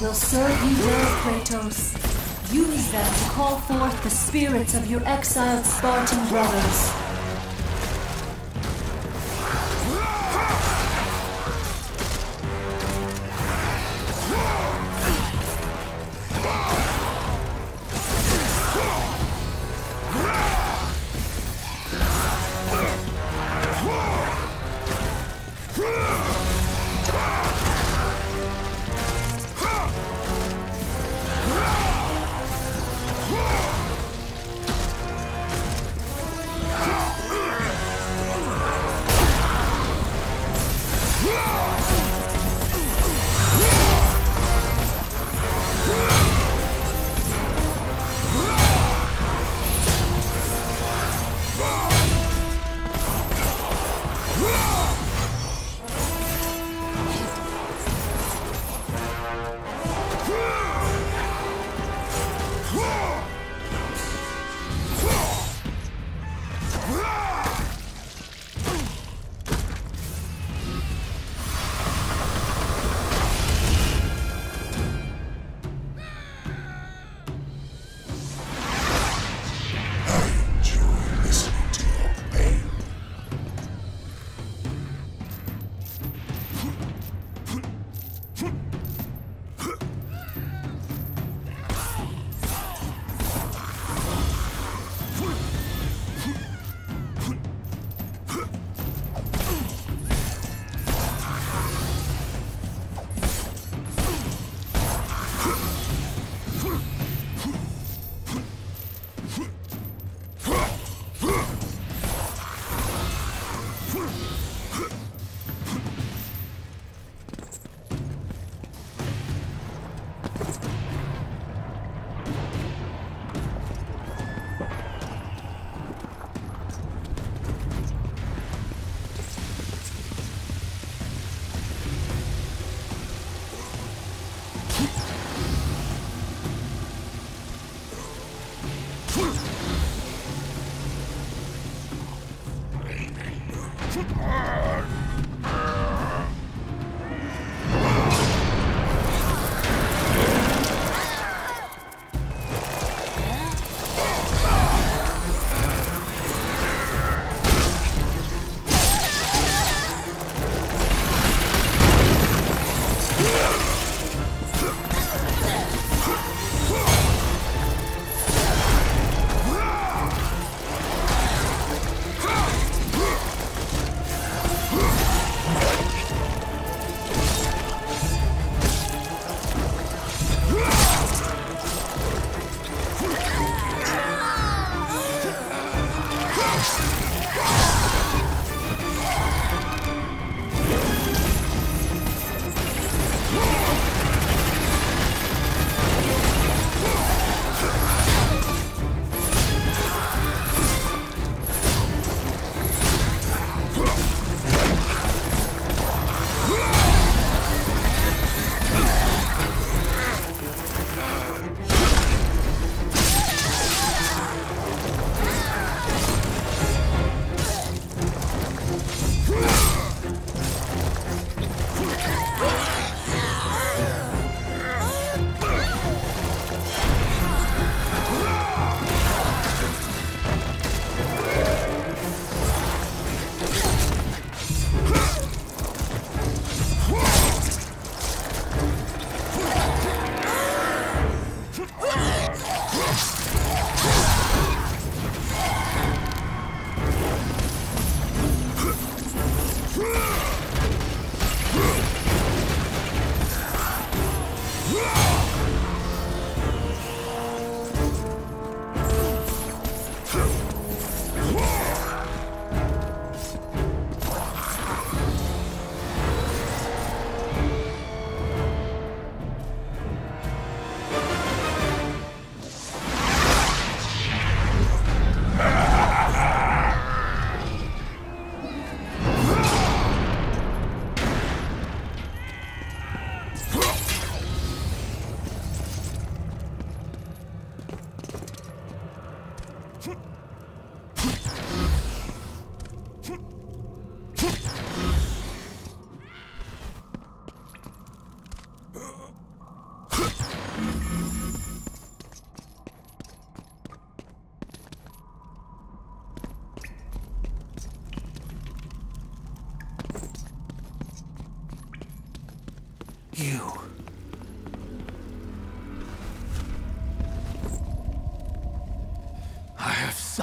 will serve you well, Kratos. Use them to call forth the spirits of your exiled Spartan brothers. Huh!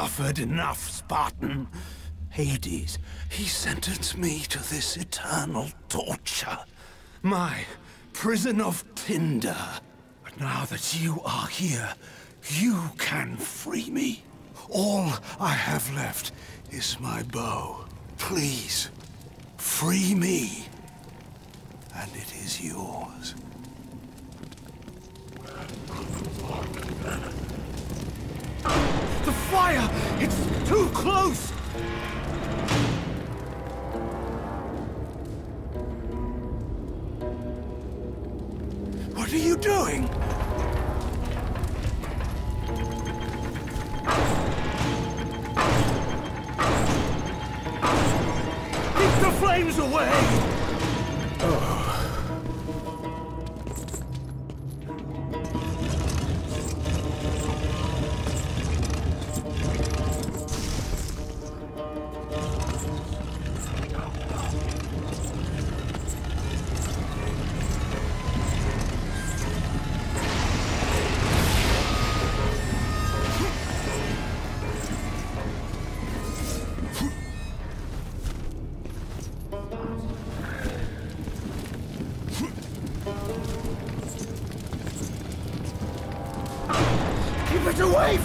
Suffered enough, Spartan. Hades, he sentenced me to this eternal torture. My prison of tinder. But now that you are here, you can free me. All I have left is my bow. Please, free me, and it is yours. Fire! It's too close! What are you doing?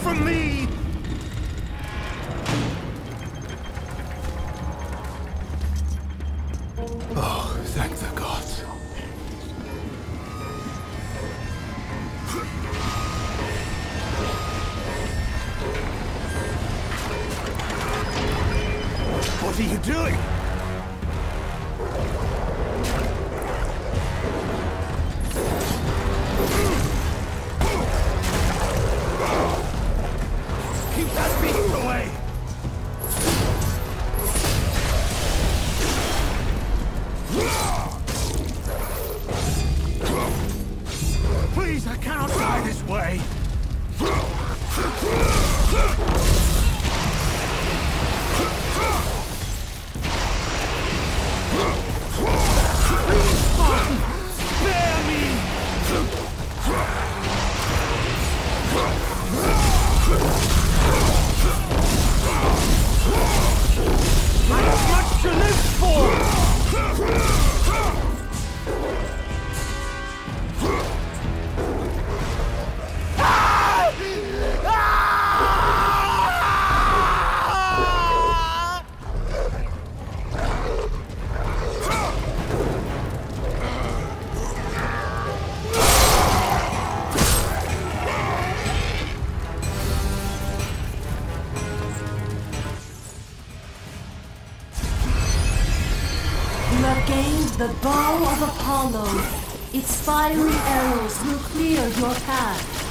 From me! This way! Of Apollo. Its fiery arrows will clear your path.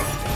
Ugh.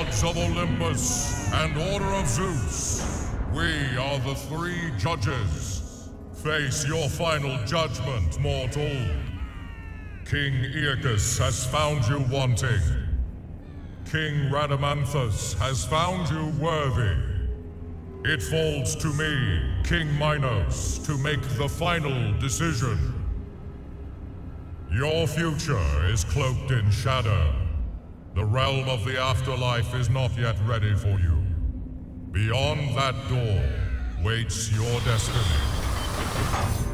Of Olympus and Order of Zeus, we are the three judges. Face your final judgment, mortal. King Aeacus has found you wanting. King Rhadamanthus has found you worthy. It falls to me, King Minos, to make the final decision. Your future is cloaked in shadow. The realm of the afterlife is not yet ready for you. Beyond that door waits your destiny.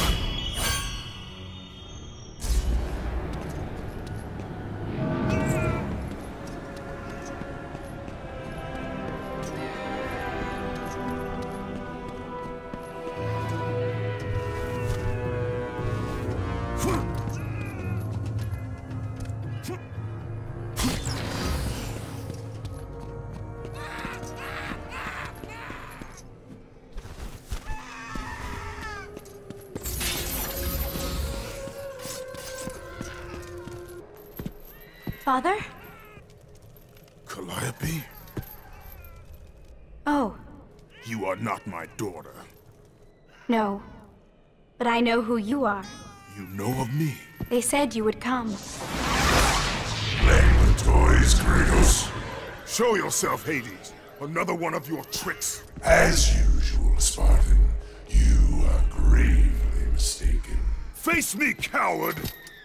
Father? Calliope, Oh, you are not my daughter. no. But I know who you are. You know of me. They said you would come. Playing with toys, Kratos. Show yourself, Hades. Another one of your tricks. As usual, Spartan, you are gravely mistaken. Face me, coward!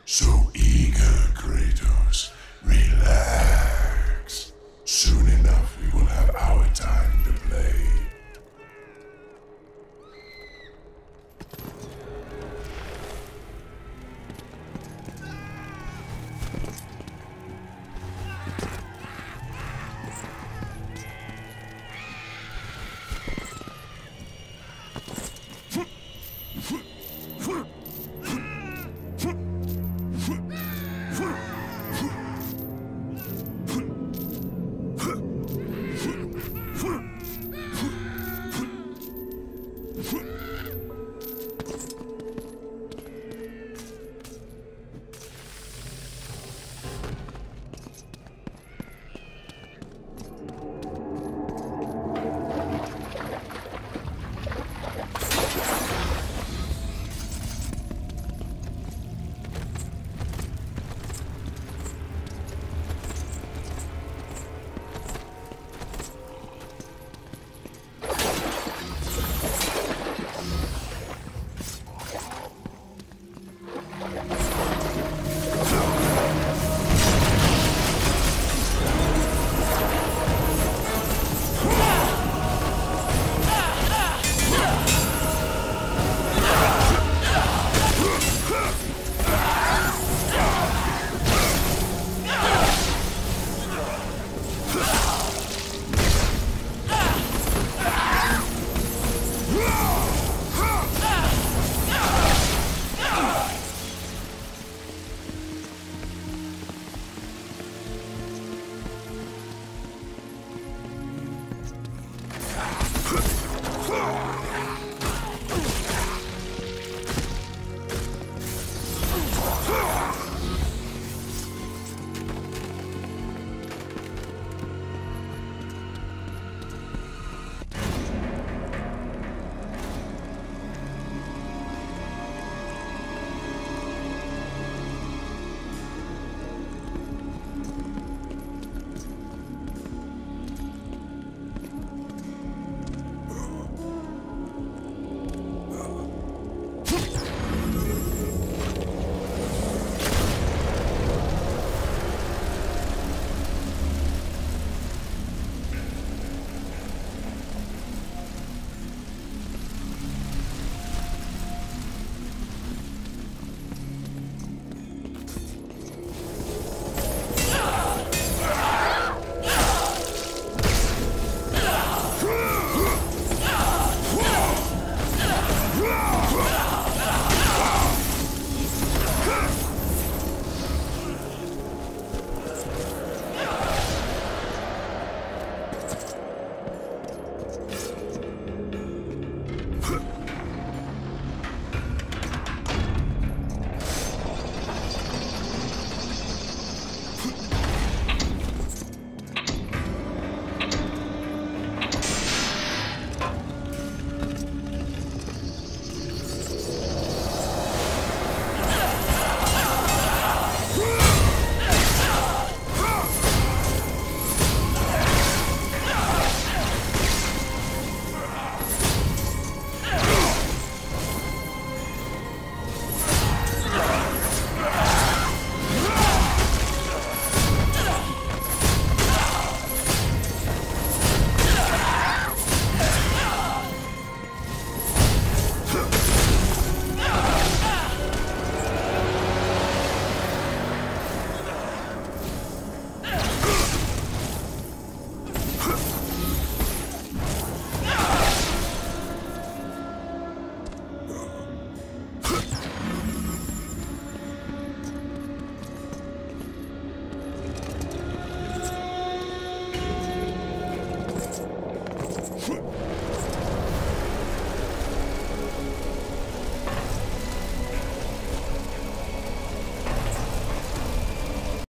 So eager Relax. Soon enough, we will have our time to play.